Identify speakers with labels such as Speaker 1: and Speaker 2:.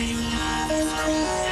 Speaker 1: you love it from